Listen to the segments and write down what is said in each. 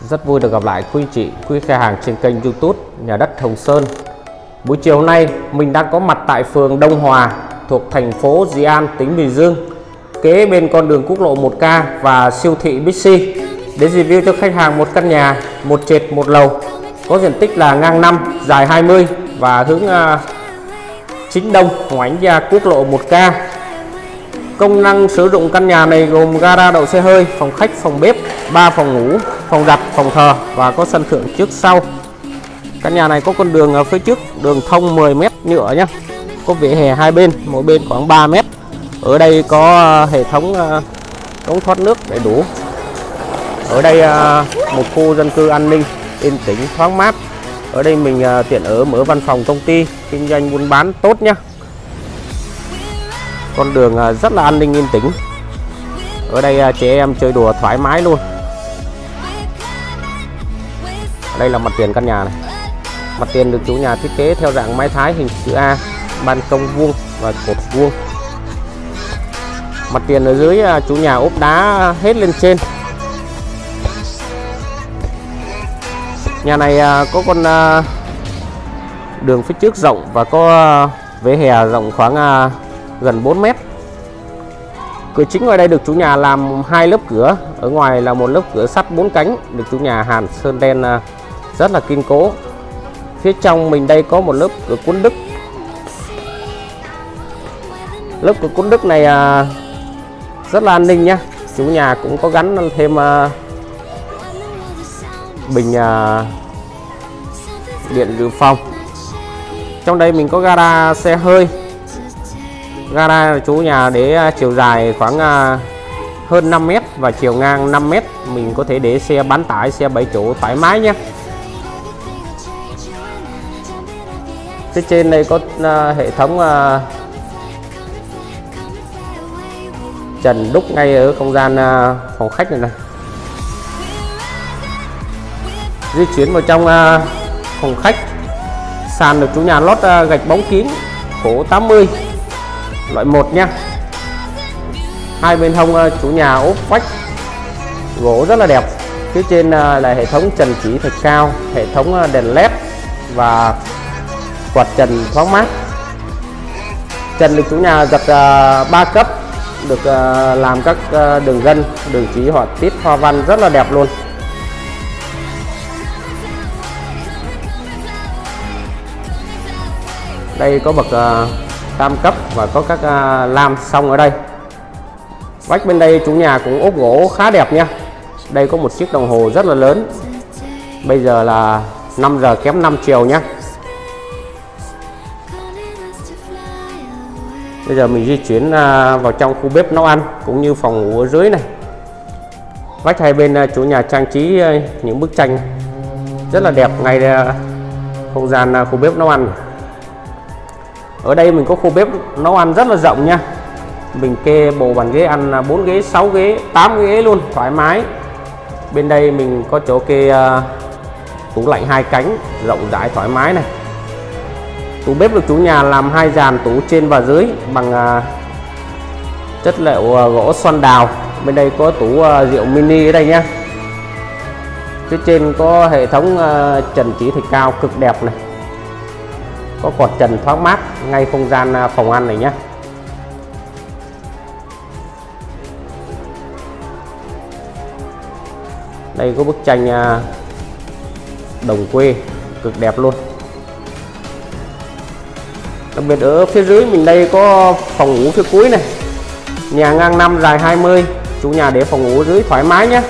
Rất vui được gặp lại quý chị, quý khách hàng trên kênh youtube Nhà đất Hồng Sơn. Buổi chiều hôm nay mình đang có mặt tại phường Đông Hòa thuộc thành phố Di An, tỉnh Bình Dương kế bên con đường quốc lộ 1K và siêu thị Bixi. Để review cho khách hàng một căn nhà một trệt một lầu có diện tích là ngang 5 dài 20 và hướng uh, chính đông ngoảnh ra quốc lộ 1K Công năng sử dụng căn nhà này gồm gara đậu xe hơi, phòng khách, phòng bếp, 3 phòng ngủ, phòng giặt, phòng thờ và có sân thượng trước sau. Căn nhà này có con đường ở phía trước, đường thông 10 m nhựa nhé. Có vỉa hè hai bên, mỗi bên khoảng 3 m. Ở đây có ờ, hệ thống ờ, cống thoát nước đầy đủ. Ở đây ờ, một khu dân cư an ninh, yên tĩnh, thoáng mát. Ở đây mình tiện ở mở văn phòng công ty, kinh doanh buôn bán tốt nhé con đường rất là an ninh yên tĩnh ở đây trẻ em chơi đùa thoải mái luôn đây là mặt tiền căn nhà này. Mặt tiền được chủ nhà thiết kế theo dạng mái thái hình chữ A, ban công vuông và cột vuông. Mặt tiền ở dưới à, chủ nhà ốp đá hết lên trên. Nhà này à, có con à, đường phía trước rộng và có vỉa hè rộng khoảng gần 4 mét. Cửa chính ngoài đây được chủ nhà làm hai lớp cửa. Ở ngoài là một lớp cửa sắt bốn cánh được chủ nhà hàn sơn đen rất là kiên cố. Phía trong mình đây có một lớp cửa cuốn đức. Lớp cửa cuốn đức này à, rất là an ninh nhá. Chủ nhà cũng có gắn thêm à, bình à, điện dự phòng. Trong đây mình có gara xe hơi. Gara chú nhà để à, chiều dài khoảng à, hơn 5 mét và chiều ngang 5 mét. Mình có thể để xe bán tải xe 7 chỗ thoải mái nhé phía trên đây có à, hệ thống à, trần đúc ngay ở không gian à, phòng khách này này. Di chuyển vào trong à, phòng khách. Sàn được chủ nhà lót gạch bóng kín khổ 80 loại 1 nha. Hai bên hông à, chủ nhà ốp vách gỗ rất là đẹp. Phía trên là hệ thống trần chỉ thạch cao hệ thống đèn led và quạt trần thoáng mát. Trần được chủ nhà giật 3 à, cấp được à, làm các à, đường gân đường trí họa tiết hoa văn rất là đẹp luôn. Đây có bậc tam cấp và có các uh, lam song ở đây. Vách bên đây chủ nhà cũng ốp gỗ khá đẹp nha. Đây có một chiếc đồng hồ rất là lớn. Bây giờ là 5 giờ kém 5 chiều nhé bây giờ mình di chuyển à, vào trong khu bếp nấu ăn cũng như phòng ngủ ở dưới này. Vách hai bên à, chủ nhà trang trí à, những bức tranh rất là đẹp ngay không gian khu bếp nấu ăn. Ở đây mình có khu bếp nấu ăn rất là rộng nha. Mình kê bộ bàn ghế ăn 4 ghế 6 ghế 8 ghế luôn, thoải mái. Bên đây mình có chỗ kê tủ lạnh hai cánh, rộng rãi thoải mái này tủ bếp được chủ nhà làm hai dàn tủ trên và dưới bằng à, chất liệu à, gỗ xoan đào. Bên đây có tủ à, rượu mini ở đây nhá. Phía trên có hệ thống trần chỉ thạch cao cực đẹp này. Có quạt trần thoáng mát ngay không gian à, phòng ăn này nhé đây có bức tranh à, đồng quê cực đẹp luôn đặc biệt ở phía dưới mình đây có phòng ngủ phía cuối này. Nhà ngang 5 dài 20 chủ nhà để phòng ngủ dưới thoải mái nhé.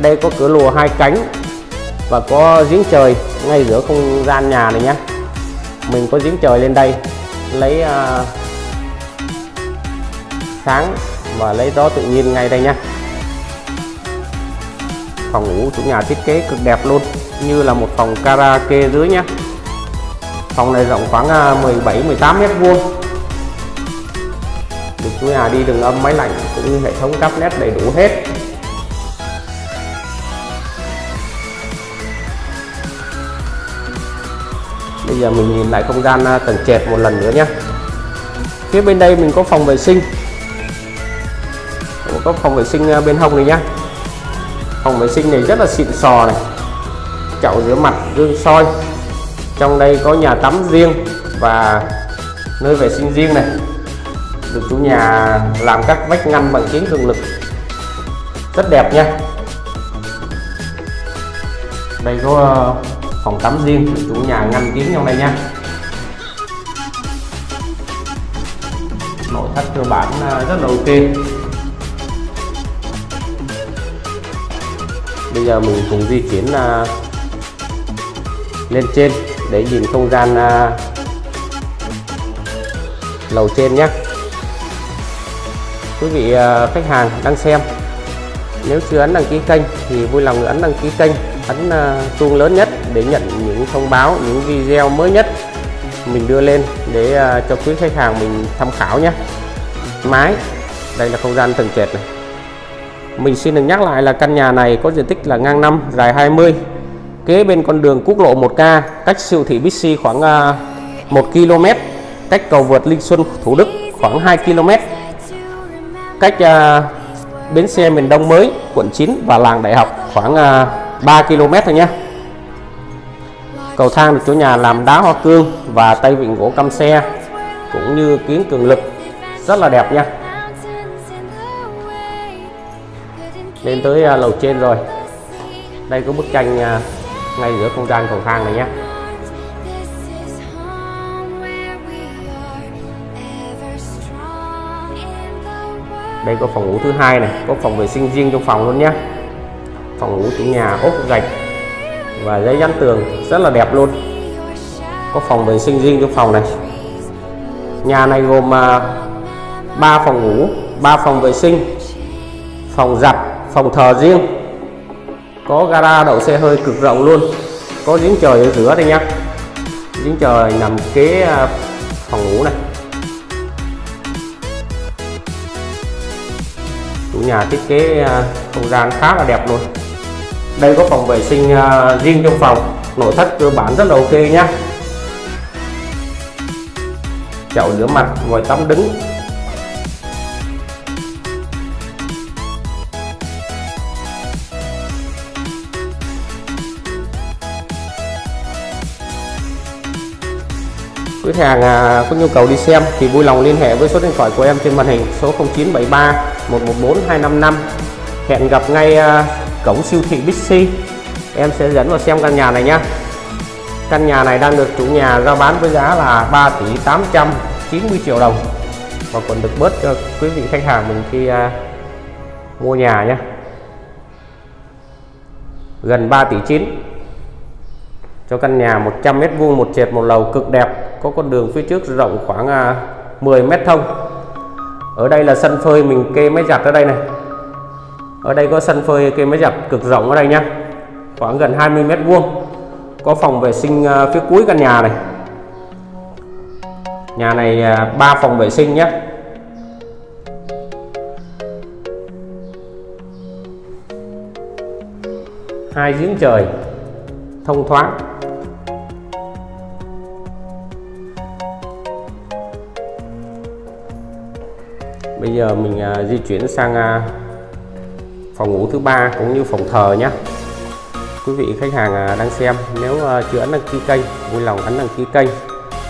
Đây có cửa lùa hai cánh và có giếng trời ngay giữa không gian nhà này nhé. Mình có giếng trời lên đây lấy uh, sáng và lấy gió tự nhiên ngay đây nhé. Phòng ngủ chủ nhà thiết kế cực đẹp luôn như là một phòng karaoke dưới nhé phòng này rộng khoảng à, 17 18 mét vuông. Được chủ nhà đi đường âm, máy lạnh cũng như hệ thống cáp nét đầy đủ hết. Bây giờ mình nhìn lại không gian à, tầng trệt một lần nữa nhé. Phía bên đây mình có phòng vệ sinh. Có phòng vệ sinh à, bên hông này nhá phòng vệ sinh này rất là xịn sò này. Chậu rửa mặt, gương soi trong đây có nhà tắm riêng và nơi vệ sinh riêng này. Được chủ nhà làm các vách ngăn bằng kính cường lực. Rất đẹp nha. Đây có ờ, phòng tắm riêng chủ nhà ngăn kính trong đây nha. Nội thất cơ bản ờ, rất là ok. Bây giờ mình cùng di chuyển ờ, lên trên để nhìn không gian à, lầu trên nhé quý vị à, khách hàng đang xem nếu chưa ấn đăng ký kênh thì vui lòng ấn đăng ký kênh ấn à, chuông lớn nhất để nhận những thông báo những video mới nhất mình đưa lên để à, cho quý khách hàng mình tham khảo nhé mái đây là không gian tầng trệt này. Mình xin được nhắc lại là căn nhà này có diện tích là ngang 5 dài 20 kế bên con đường quốc lộ 1K cách siêu thị Bixi khoảng à, 1 km cách cầu vượt Linh Xuân Thủ Đức khoảng 2 km. Cách uh, bến xe miền Đông mới quận 9 và làng đại học khoảng à, uh, 3 km thôi nhé. Cầu thang được chủ nhà làm đá hoa cương và tay vịn gỗ căm xe cũng như kiến cường lực. Rất là đẹp nha. Lên tới uh, lầu trên rồi. Đây có bức tranh uh, ngay giữa không gian cầu thang này nhé. Đây có phòng ngủ thứ hai này, có phòng vệ sinh riêng trong phòng luôn nhé. Phòng ngủ chủ nhà, ốp gạch và giấy dán tường, rất là đẹp luôn. Có phòng vệ sinh riêng trong phòng này. Nhà này gồm à, 3 phòng ngủ 3 phòng vệ sinh, phòng giặt, phòng thờ riêng có gara đậu xe hơi cực rộng luôn. Có giếng trời ở giữa đây nhá giếng trời nằm kế à, phòng ngủ này. Chủ nhà thiết kế à, không gian khá là đẹp luôn. Đây có phòng vệ sinh à, riêng trong phòng. Nội thất cơ bản rất là ok nhá chậu rửa mặt vòi tắm đứng. Khách hàng à, có nhu cầu đi xem thì vui lòng liên hệ với số điện thoại của em trên màn hình số 0973 114 255 hẹn gặp ngay à, cổng siêu thị Bixi em sẽ dẫn vào xem căn nhà này nhé căn nhà này đang được chủ nhà ra bán với giá là 3 tỷ 890 triệu đồng. Và còn được bớt cho quý vị khách hàng mình khi à, mua nhà nhé gần 3 tỷ 9 cho căn nhà 100 mét vuông, một trệt, một lầu cực đẹp có con đường phía trước rộng khoảng à, 10 mét thông. Ở đây là sân phơi mình kê máy giặt ở đây này. Ở đây có sân phơi kê máy giặt cực rộng ở đây nhá. Khoảng gần 20 mét vuông. Có phòng vệ sinh à, phía cuối căn nhà này. Nhà này à, 3 phòng vệ sinh nhé hai giếng trời thông thoáng. Bây giờ mình à, di chuyển sang à, phòng ngủ thứ ba cũng như phòng thờ nhé quý vị khách hàng à, đang xem nếu à, chưa ấn đăng ký kênh vui lòng ấn đăng ký kênh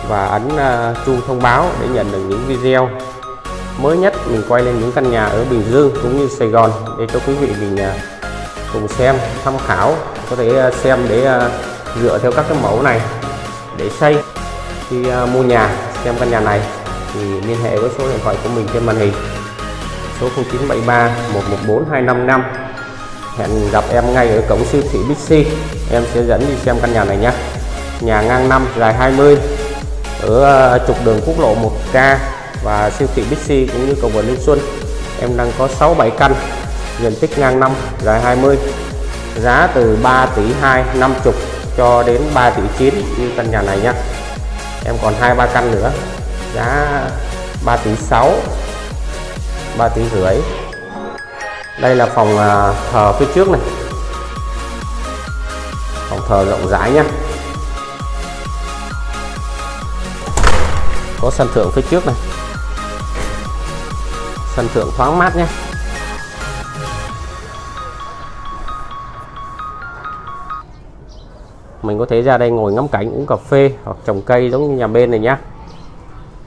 và ấn à, chuông thông báo để nhận được những video. Mới nhất mình quay lên những căn nhà ở Bình Dương cũng như Sài Gòn để cho quý vị mình à, cùng xem tham khảo có thể à, xem để à, dựa theo các cái mẫu này để xây. Khi à, mua nhà xem căn nhà này thì liên hệ với số điện thoại của mình trên màn hình số 0973 114 255 hẹn gặp em ngay ở cổng siêu thị Bixi. Em sẽ dẫn đi xem căn nhà này nhé. Nhà ngang 5 dài 20 ở ờ, trục đường quốc lộ 1K và siêu thị Bixi cũng như cầu vườn Liên Xuân. Em đang có 6-7 căn, diện tích ngang 5 dài 20 giá từ 3 tỷ 2 50 cho đến 3 tỷ 9 như căn nhà này nhé. Em còn hai ba căn nữa, giá 3 tỷ 6 3 tỷ rưỡi. Đây là phòng à, thờ phía trước này. Phòng thờ rộng rãi nhé có sân thượng phía trước này. Sân thượng thoáng mát nhé mình có thể ra đây ngồi ngắm cảnh, uống cà phê hoặc trồng cây giống như nhà bên này nhá.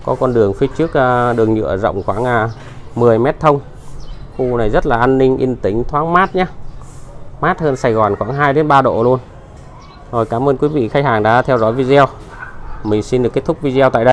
Có con đường phía trước à, đường nhựa rộng khoảng à, 10 mét thông. Khu này rất là an ninh, yên tĩnh, thoáng mát nhé. Mát hơn Sài Gòn khoảng 2 đến 3 độ luôn. Rồi, cảm ơn quý vị khách hàng đã theo dõi video. Mình xin được kết thúc video tại đây.